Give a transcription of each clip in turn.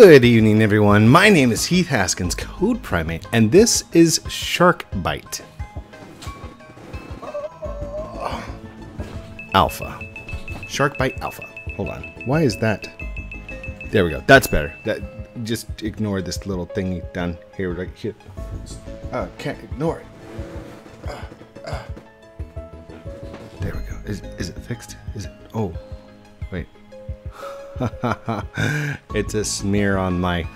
Good evening, everyone. My name is Heath Haskins, CodePrime8, and this is Shark Bite Alpha. Shark Bite Alpha. Hold on. Why is that? There we go. That's better. That just ignore this little thingy down here, right here. Uh, can't ignore it. Uh, uh. There we go. Is is it fixed? Is it? Oh. it's a smear on my.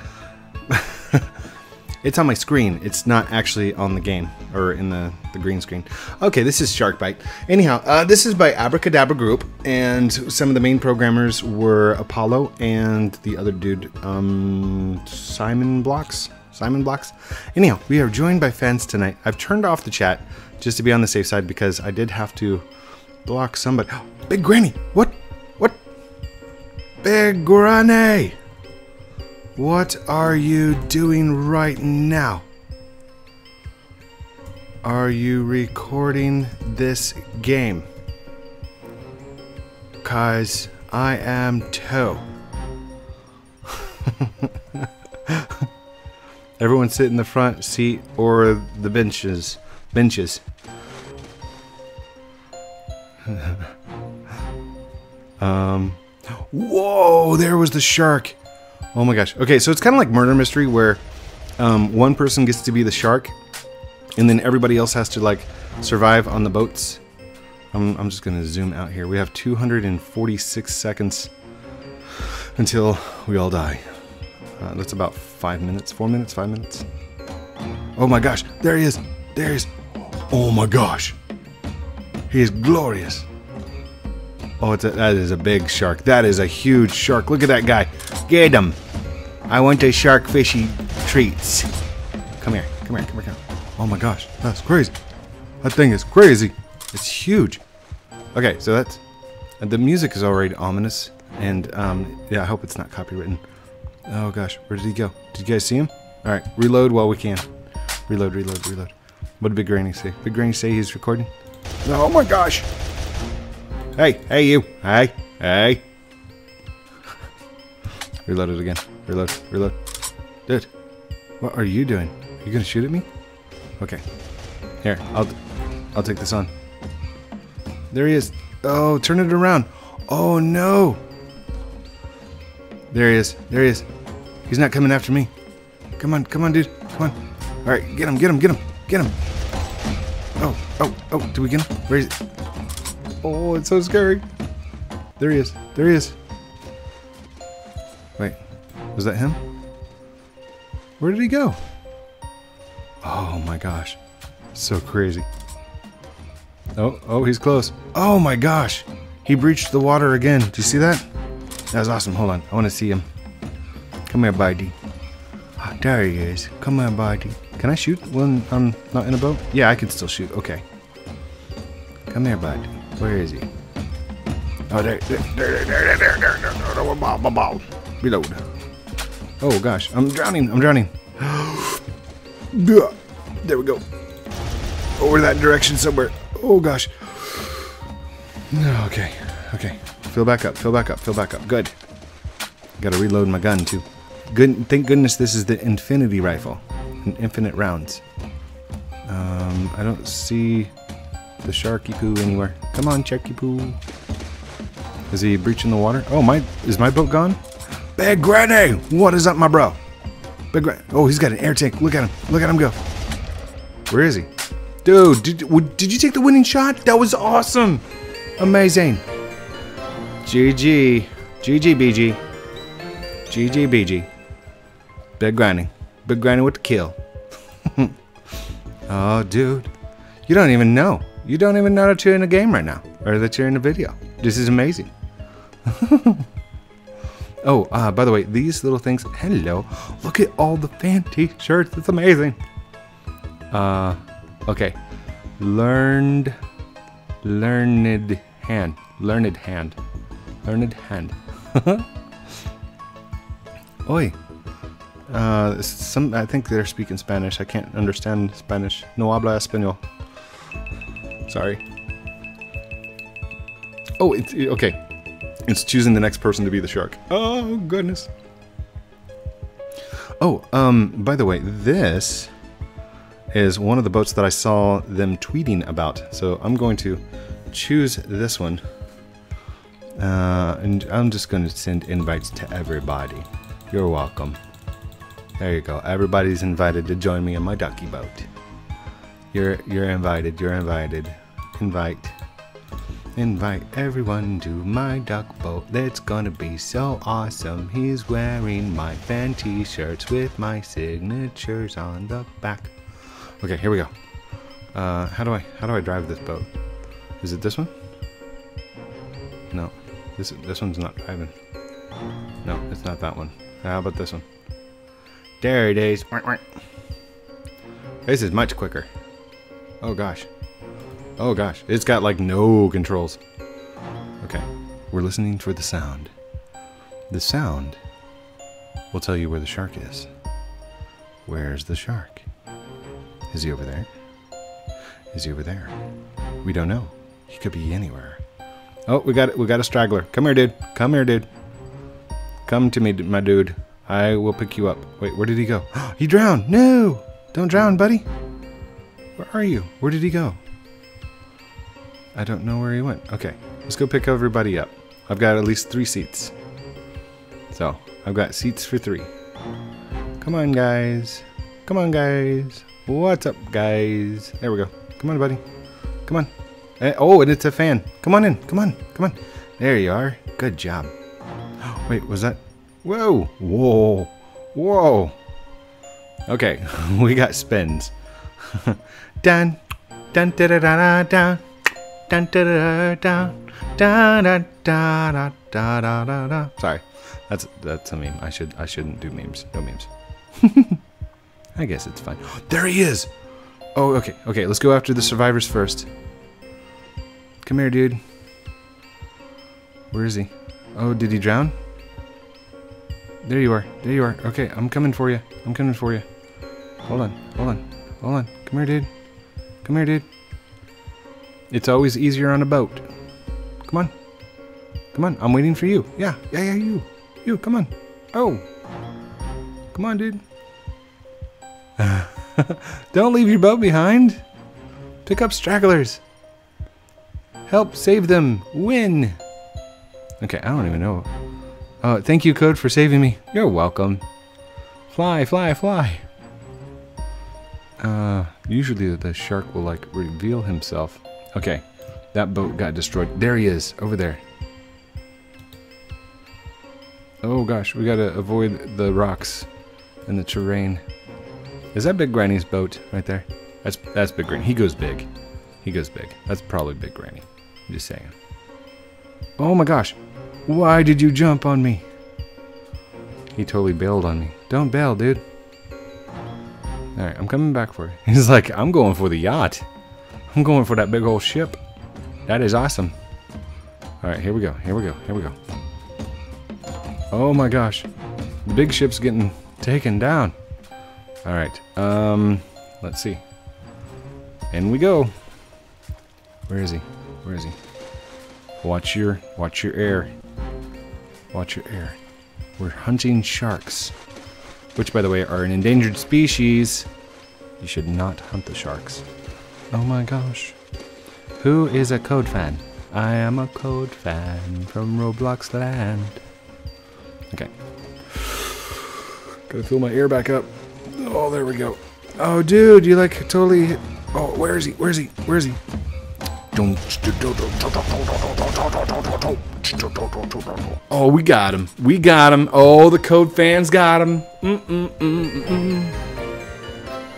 it's on my screen. It's not actually on the game or in the, the green screen. Okay, this is Shark Bite. Anyhow, uh, this is by Abracadabra Group, and some of the main programmers were Apollo and the other dude, um, Simon Blocks. Simon Blocks. Anyhow, we are joined by fans tonight. I've turned off the chat just to be on the safe side because I did have to block somebody. Big Granny! What? Big Granny! What are you doing right now? Are you recording this game? Cause I am too. Everyone sit in the front seat or the benches. Benches. um. Whoa! There was the shark. Oh my gosh. Okay, so it's kind of like murder mystery where um, one person gets to be the shark, and then everybody else has to like survive on the boats. I'm, I'm just gonna zoom out here. We have 246 seconds until we all die. Uh, that's about five minutes, four minutes, five minutes. Oh my gosh, there he is. There he is. Oh my gosh. He is glorious. Oh, it's a, that is a big shark. That is a huge shark. Look at that guy. Get him. I want the shark fishy treats. Come here. Come here. Come here. Come here. Oh my gosh. That's crazy. That thing is crazy. It's huge. Okay, so that's... And The music is already ominous. And, um, yeah, I hope it's not copywritten. Oh gosh, where did he go? Did you guys see him? Alright, reload while we can. Reload, reload, reload. What did Big Granny say? Big Granny say he's recording? Oh my gosh! Hey, hey you! Hey, hey! reload it again. Reload, reload. Dude, what are you doing? Are you gonna shoot at me? Okay. Here, I'll, I'll take this on. There he is. Oh, turn it around. Oh no! There he is. There he is. He's not coming after me. Come on, come on, dude. Come on. All right, get him, get him, get him, get him. Oh, oh, oh, did we get him? Where is it? Oh, it's so scary. There he is. There he is. Wait, was that him? Where did he go? Oh my gosh. So crazy. Oh, oh, he's close. Oh my gosh. He breached the water again. Do you see that? That was awesome. Hold on. I want to see him. Come here, buddy. Oh, ah, there he is. Come here, buddy. Can I shoot when I'm not in a boat? Yeah, I can still shoot. Okay. Come here, bud. Where is he? Oh, there, there, there, there, there, there, there, Reload. Oh, gosh. I'm drowning. I'm drowning. there we go. Over that direction somewhere. Oh, gosh. Okay. Okay. Fill back up, fill back up, fill back up. Good. Gotta reload my gun too. Good. Thank goodness this is the infinity rifle. Infinite rounds. Um, I don't see the sharky poo anywhere. Come on, Checky poo. Is he breaching the water? Oh, my, is my boat gone? Big Granny! What is up, my bro? Big Granny. Oh, he's got an air tank. Look at him. Look at him go. Where is he? Dude, did, did you take the winning shot? That was awesome. Amazing. GG. GG BG. GG BG. Big Granny. Big Granny with the kill. oh, dude. You don't even know. You don't even know that you're in a game right now. Or that you're in a video. This is amazing. oh, uh, by the way, these little things. Hello. Look at all the fan t-shirts. It's amazing. Uh, okay. Learned. Learned hand. Learned hand. Learned hand. Oi. Uh, some I think they're speaking Spanish. I can't understand Spanish. No habla español. Sorry. Oh, it's okay. It's choosing the next person to be the shark. Oh goodness. Oh, um, by the way, this is one of the boats that I saw them tweeting about. So I'm going to choose this one. Uh, and I'm just going to send invites to everybody. You're welcome. There you go. Everybody's invited to join me in my ducky boat. You're you're invited. You're invited. Invite. Invite everyone to my duck boat. That's gonna be so awesome. He's wearing my fan t-shirts with my signatures on the back. Okay, here we go. Uh, how do I how do I drive this boat? Is it this one? No, this this one's not driving. No, it's not that one. How about this one? There it is. This is much quicker. Oh gosh. Oh gosh. It's got like no controls. Okay. We're listening for the sound. The sound will tell you where the shark is. Where's the shark? Is he over there? Is he over there? We don't know. He could be anywhere. Oh, we got we got a straggler. Come here, dude. Come here, dude. Come to me, my dude. I will pick you up. Wait, where did he go? he drowned. No! Don't drown, buddy. Where are you? Where did he go? I don't know where he went. Okay, let's go pick everybody up. I've got at least three seats. So, I've got seats for three. Come on, guys. Come on, guys. What's up, guys? There we go. Come on, buddy. Come on. Eh, oh, and it's a fan. Come on in. Come on. Come on. There you are. Good job. Wait, was that? Whoa. Whoa. Whoa. Okay, we got spins. dun, dun, da, da, da, da, dun, da, da, da, da, da, da, da, da, da, da. Sorry, that's that's a meme. I should I shouldn't do memes. No memes. I guess it's fine. There he is. Oh, okay, okay. Let's go after the survivors first. Come here, dude. Where is he? Oh, did he drown? There you are. There you are. Okay, I'm coming for you. I'm coming for you. Hold on. Hold on. Hold on. Come here, dude. Come here, dude. It's always easier on a boat. Come on. Come on. I'm waiting for you. Yeah. Yeah, yeah, you. You, come on. Oh. Come on, dude. Don't leave your boat behind. Pick up stragglers. Help save them. Win. Okay, I don't even know. Oh, thank you, Code, for saving me. You're welcome. Fly, fly, fly. Uh, usually the shark will like reveal himself. Okay, that boat got destroyed. There he is, over there. Oh gosh, we gotta avoid the rocks and the terrain. Is that Big Granny's boat right there? That's that's Big Granny. He goes big. He goes big. That's probably Big Granny. I'm just saying. Oh my gosh. Why did you jump on me? He totally bailed on me. Don't bail, dude. Alright, I'm coming back for you. He's like, I'm going for the yacht. I'm going for that big old ship. That is awesome. Alright, here we go. Here we go. Here we go. Oh my gosh. The big ship's getting taken down. Alright, um, let's see. In we go. Where is he? Where is he? Watch your, watch your air. Watch your air. We're hunting sharks. Which, by the way, are an endangered species. You should not hunt the sharks. Oh my gosh. Who is a code fan? I am a code fan from Roblox land. Okay. Gotta fill my ear back up. Oh, there we go. Oh, dude, you like totally. Oh, where is he? Where is he? Where is he? Oh, we got him. We got him. Oh, the code fans got him. Mm-mm-mm-mm-mm.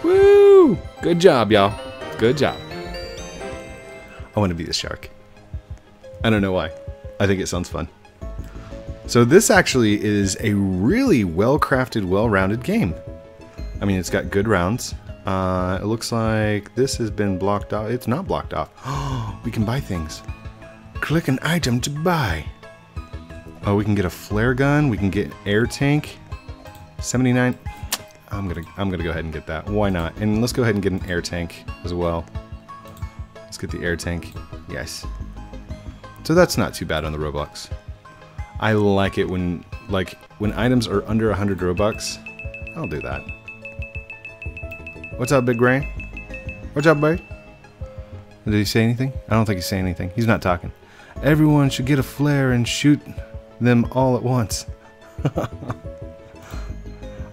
Woo! Good job, y'all. Good job. I want to be the shark. I don't know why. I think it sounds fun. So this actually is a really well-crafted, well-rounded game. I mean, it's got good rounds. Uh, it looks like this has been blocked off. It's not blocked off. We can buy things. Click an item to buy. Oh, we can get a flare gun. We can get an air tank. 79. I'm gonna I'm gonna go ahead and get that. Why not? And let's go ahead and get an air tank as well. Let's get the air tank. Yes. So that's not too bad on the Robux. I like it when like when items are under 100 Robux. I'll do that. What's up, Big Ray? What's up, buddy? Did he say anything? I don't think he's saying anything. He's not talking. Everyone should get a flare and shoot them all at once.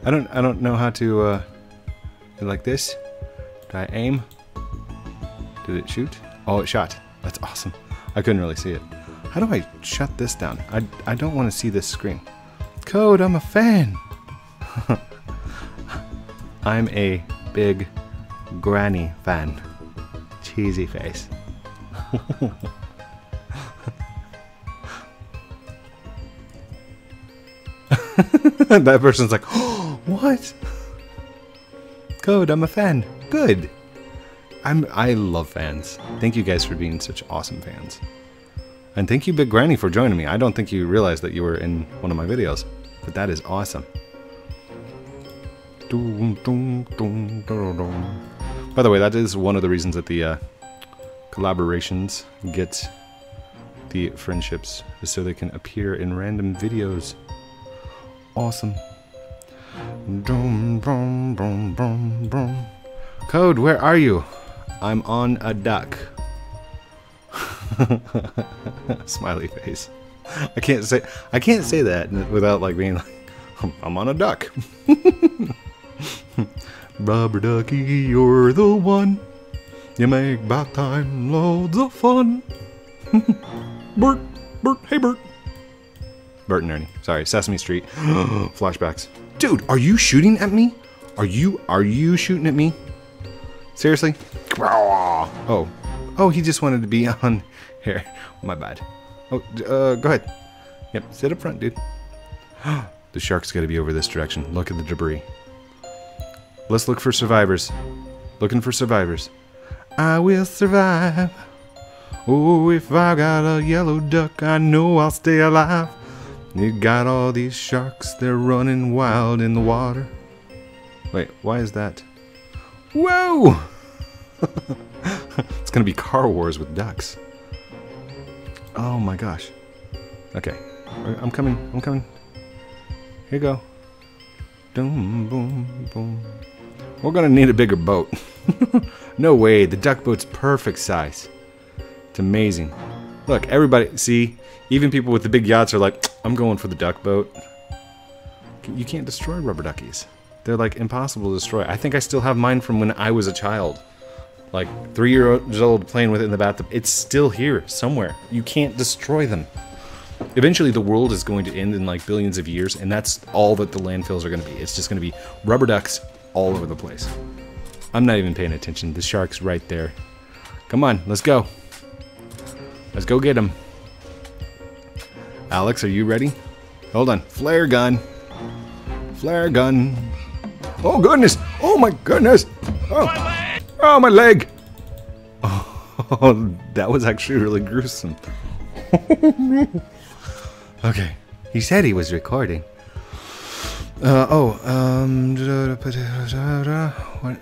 I don't I don't know how to uh like this. Did I aim? Did it shoot? Oh, it shot. That's awesome. I couldn't really see it. How do I shut this down? I, I don't want to see this screen. Code, I'm a fan. I'm a big granny fan. Cheesy face. that person's like, oh, what? Code, I'm a fan. Good. I'm I love fans. Thank you guys for being such awesome fans. And thank you, Big Granny, for joining me. I don't think you realized that you were in one of my videos, but that is awesome. By the way, that is one of the reasons that the uh, collaborations get the friendships, is so they can appear in random videos. Awesome. Boom, boom, boom, boom, boom. Code, where are you? I'm on a duck. Smiley face. I can't say I can't say that without like being like I'm on a duck. Rubber ducky, you're the one. You make bath time loads of fun. Bert, Bert, hey Bert. Bert and Ernie. Sorry, Sesame Street. Flashbacks. Dude, are you shooting at me? Are you are you shooting at me? Seriously? Oh. Oh, he just wanted to be on here. My bad. Oh, uh, go ahead. Yep, sit up front, dude. the shark's got to be over this direction. Look at the debris. Let's look for survivors. Looking for survivors. I will survive. Oh, if I got a yellow duck, I know I'll stay alive. You got all these sharks, they're running wild in the water. Wait, why is that? Whoa! it's gonna be car wars with ducks. Oh my gosh. Okay, I'm coming. I'm coming. Here you go. Boom, boom, boom. We're gonna need a bigger boat. no way, the duck boat's perfect size. It's amazing. Look, everybody, see, even people with the big yachts are like, I'm going for the duck boat. You can't destroy rubber duckies. They're like impossible to destroy. I think I still have mine from when I was a child. Like three years old playing with it in the bathtub. It's still here somewhere. You can't destroy them. Eventually the world is going to end in like billions of years and that's all that the landfills are going to be. It's just going to be rubber ducks all over the place. I'm not even paying attention. The shark's right there. Come on, let's go. Let's go get him. Alex, are you ready? Hold on. Flare gun. Flare gun. Oh, goodness. Oh, my goodness. Oh, oh my leg. Oh, that was actually really gruesome. okay. He said he was recording. Uh, oh, um,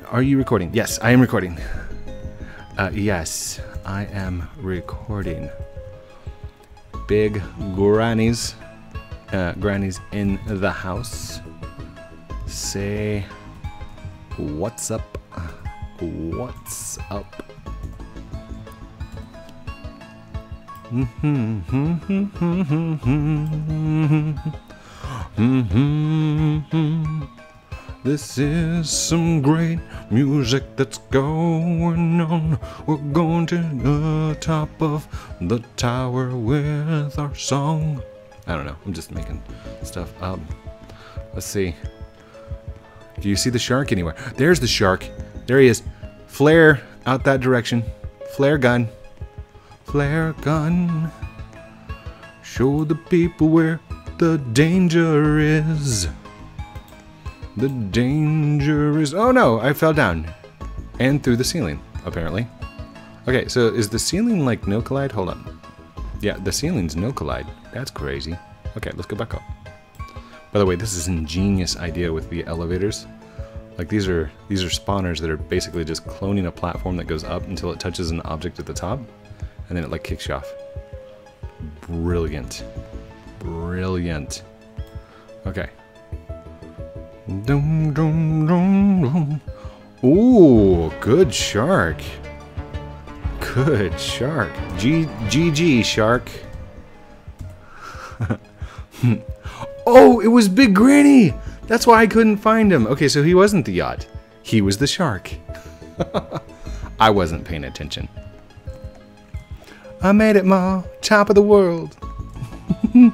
are you recording? Yes, I am recording. Uh, yes, I am recording. Big grannies, uh, grannies in the house. Say, what's up? What's up? This is some great music that's going on. We're going to the top of the tower with our song. I don't know. I'm just making stuff up. Let's see. Do you see the shark anywhere? There's the shark. There he is. Flare out that direction. Flare gun. Flare gun. Show the people where the danger is. The danger is. Oh no, I fell down. And through the ceiling, apparently. Okay, so is the ceiling like no collide? Hold on. Yeah, the ceiling's no collide. That's crazy. Okay, let's go back up. By the way, this is an ingenious idea with the elevators. Like these are these are spawners that are basically just cloning a platform that goes up until it touches an object at the top, and then it like kicks you off. Brilliant. Brilliant. Okay. Dum, dum, dum, dum. Ooh, good shark. Good shark. G GG shark. oh, it was Big Granny. That's why I couldn't find him. Okay, so he wasn't the yacht. He was the shark. I wasn't paying attention. I made it, Ma. Top of the world.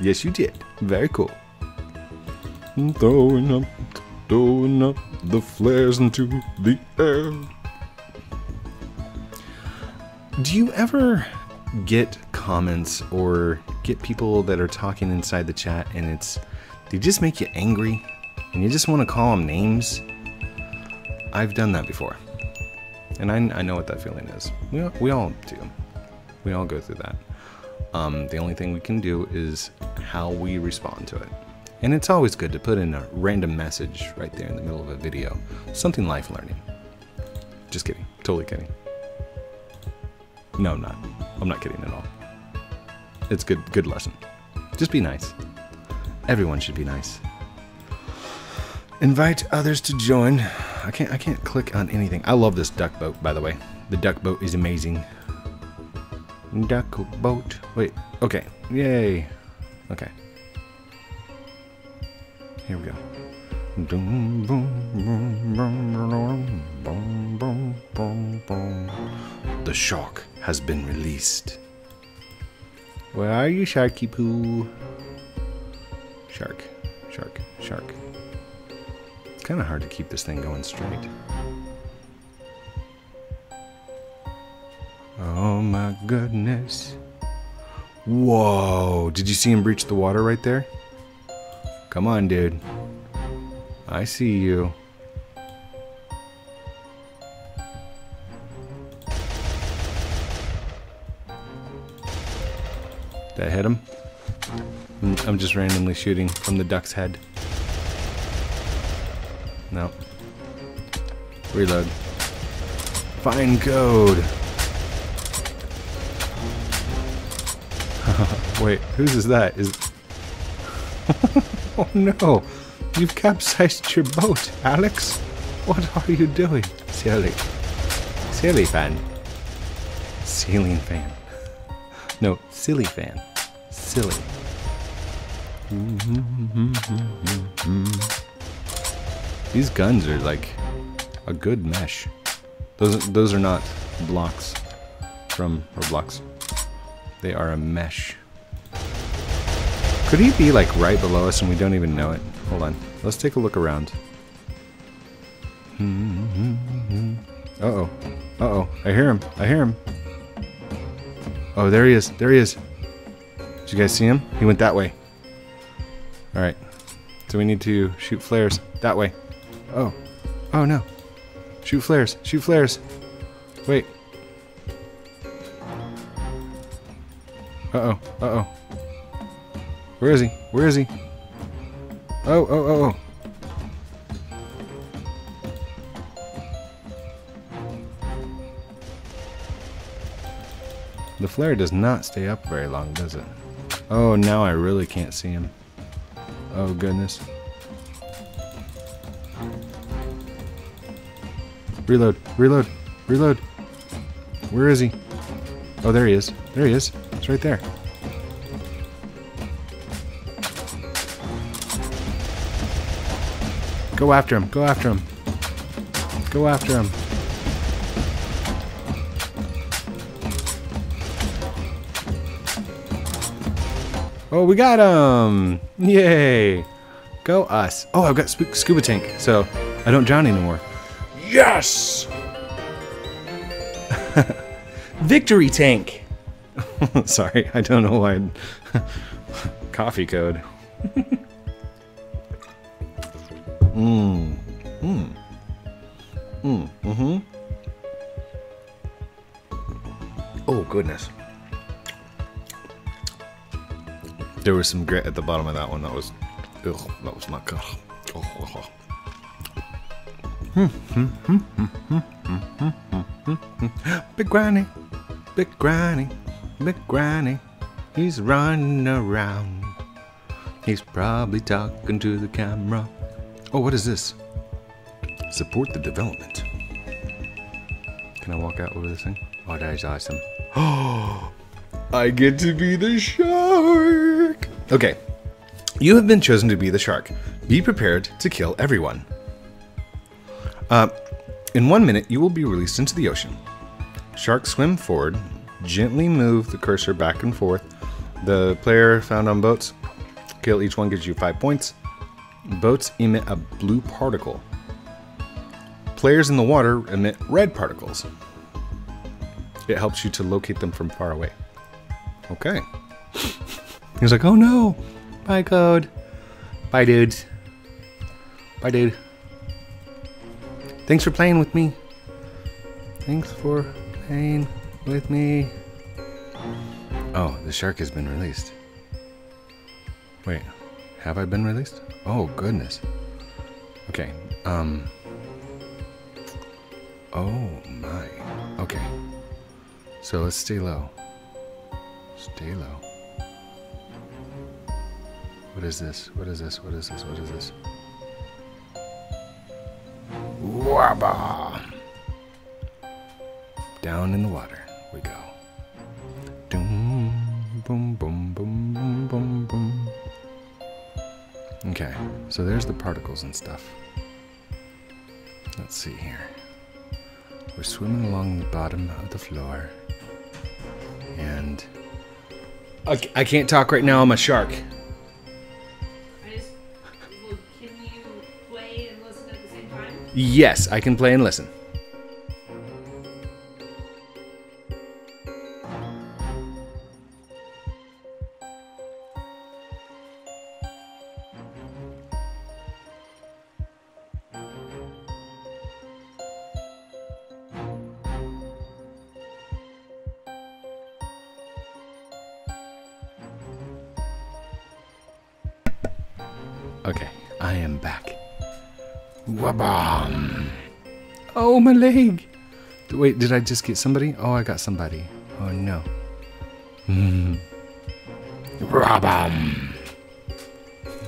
yes, you did. Very cool. Throwing up, throwing up the flares into the air. Do you ever get comments or get people that are talking inside the chat and it's they just make you angry and you just want to call them names? I've done that before. And I, I know what that feeling is. We, all- we all do. We all go through that. Um, the only thing we can do is how we respond to it. And it's always good to put in a random message right there in the middle of a video. Something life learning. Just kidding. Totally kidding. No, I'm not. I'm not kidding at all. It's good good lesson. Just be nice. Everyone should be nice. Invite others to join. I can't I can't click on anything. I love this duck boat, by the way. The duck boat is amazing. Duck boat. Wait. Okay. Yay. Okay. Here we go. Doom, boom, boom, boom, boom, boom, boom, boom. The shark has been released. Where are you, Sharky Poo? Shark, shark, shark. It's kind of hard to keep this thing going straight. Oh my goodness. Whoa, did you see him breach the water right there? Come on, dude. I see you. Did I hit him? Mm, I'm just randomly shooting from the duck's head. No. Reload. Fine code. Wait, whose is that? Is Oh no! You've capsized your boat, Alex! What are you doing? Silly. Silly fan. Ceiling fan. No, silly fan. Silly. These guns are like a good mesh. Those those are not blocks from Roblox. They are a mesh. Could he be like right below us and we don't even know it? Hold on. Let's take a look around. Uh oh. Uh oh. I hear him. I hear him. Oh, there he is. There he is. Did you guys see him? He went that way. Alright. So we need to shoot flares that way. Oh. Oh no. Shoot flares. Shoot flares. Wait. Uh-oh. Uh oh. Where is he? Where is he? Oh, oh, oh, oh. The flare does not stay up very long, does it? Oh, now I really can't see him. Oh, goodness. Reload, reload, reload. Where is he? Oh, there he is. There he is. It's right there. Go after him. Go after him. Go after him. Oh, we got him! Yay! Go us. Oh, I've got scuba tank, so I don't drown anymore. Yes! Victory tank! Sorry, I don't know why. Coffee code. Mmm. Mmm. Mmm. Mm-hmm. Oh, goodness. There was some grit at the bottom of that one. That was, ugh, that was not good. Oh, Big Granny, Big Granny, Big Granny, he's running around. He's probably talking to the camera. Oh, what is this? Support the development. Can I walk out over this thing? Oh, that is awesome. Oh, I get to be the shark. Okay. You have been chosen to be the shark. Be prepared to kill everyone. Uh, in one minute, you will be released into the ocean. Sharks swim forward, gently move the cursor back and forth. The player found on boats, kill each one gives you five points. Boats emit a blue particle. Players in the water emit red particles. It helps you to locate them from far away. Okay. He's like, oh no! Bye, code. Bye, dudes. Bye, dude. Thanks for playing with me. Thanks for playing with me. Oh, the shark has been released. Wait, have I been released? Oh, goodness. Okay, um. Oh, my. Okay. So let's stay low. Stay low. What is this? What is this? What is this? What is this? Wabba! Down in the water Okay, so there's the particles and stuff. Let's see here. We're swimming along the bottom of the floor. And. I, I can't talk right now, I'm a shark. Just. Well, can you play and listen at the same time? Yes, I can play and listen. Okay, I am back. Wabam! Oh, my leg! Wait, did I just get somebody? Oh, I got somebody. Oh no. Mm. Wabam!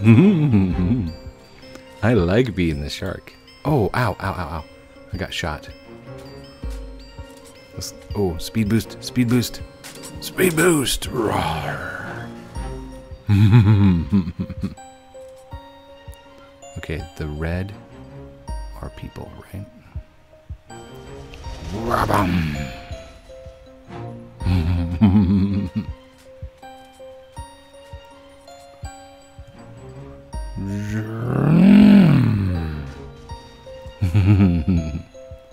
I like being the shark. Oh, ow, ow, ow, ow. I got shot. Let's- oh, speed boost, speed boost. Speed boost! Roar! okay, the red are people, right? Wabam!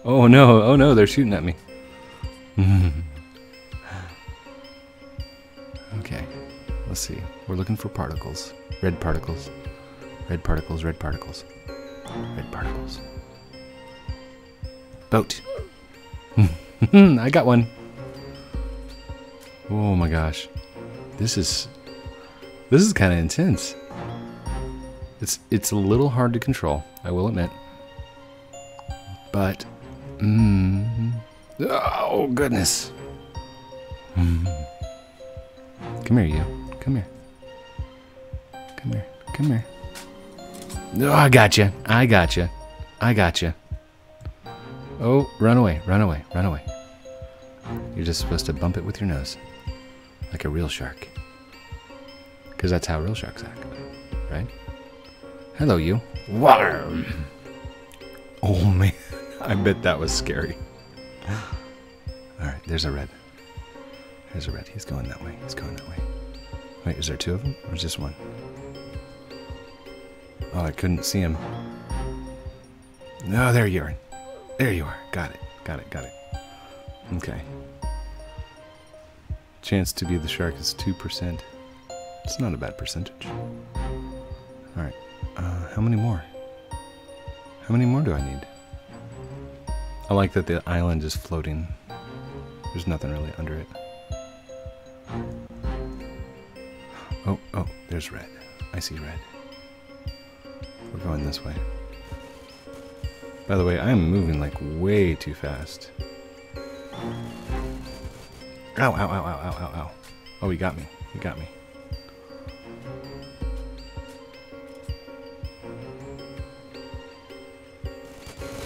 oh no, oh no, they're shooting at me. okay, let's see. We're looking for particles. Red particles. Red particles, red particles. Red particles. Boat. I got one. Oh my gosh. This is this is kind of intense. It's it's a little hard to control, I will admit. But mm, oh goodness. Mm. Come here, you. Come here. Come here. Come here. Oh, I got you. I got you. I got you. Oh, run away, run away, run away. You're just supposed to bump it with your nose. Like a real shark. Because that's how real sharks act, right? Hello, you. Worm! Oh, man. I bet that was scary. Alright, there's a red. There's a red. He's going that way. He's going that way. Wait, is there two of them? Or is just one? Oh, I couldn't see him. No, there you are. There you are. Got it. Got it. Got it. Okay. Chance to be the shark is 2%. It's not a bad percentage. Alright. Uh, how many more? How many more do I need? I like that the island is floating. There's nothing really under it. Oh, oh, there's red. I see red. We're going this way. By the way, I'm moving like way too fast. Ow, ow, ow, ow, ow, ow, ow. Oh, he got me. He got me.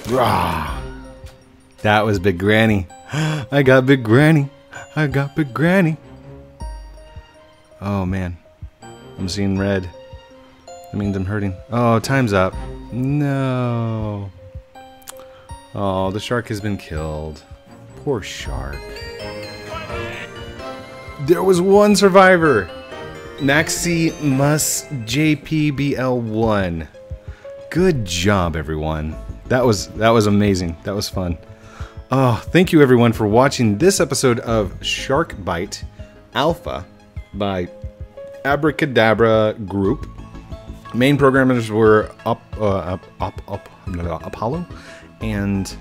Rah! That was Big Granny. I got Big Granny. I got Big Granny. Oh man, I'm seeing red. That means I'm hurting. Oh, time's up. No. Oh, the shark has been killed. Poor shark. There was one survivor. Maxi Mus JPBL1. Good job, everyone. That was that was amazing. That was fun. Oh, thank you everyone for watching this episode of Shark Bite Alpha by Abracadabra Group. Main programmers were up, uh, up, up, up, Apollo, and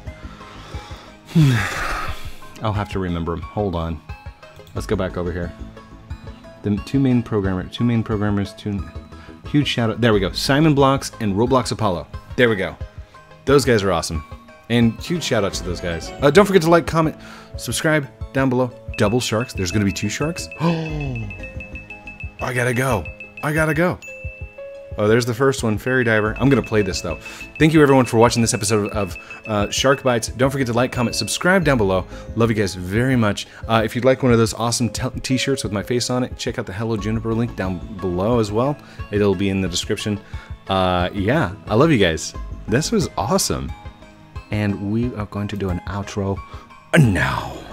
I'll have to remember them. Hold on. Let's go back over here. The two main programmers, two main programmers, two huge shout out. There we go. Simon Blocks and Roblox Apollo. There we go. Those guys are awesome. And huge shout outs to those guys. Uh, don't forget to like, comment, subscribe down below. Double sharks. There's going to be two sharks. Oh, I gotta go. I gotta go. Oh, there's the first one, Fairy Diver. I'm to play this, though. Thank you, everyone, for watching this episode of uh, Shark Bites. Don't forget to like, comment, subscribe down below. Love you guys very much. Uh, if you'd like one of those awesome t shirts with my face on it, check out the Hello Juniper link down below as well. It'll be in the description. Uh, yeah, I love you guys. This was awesome. And we are going to do an outro now.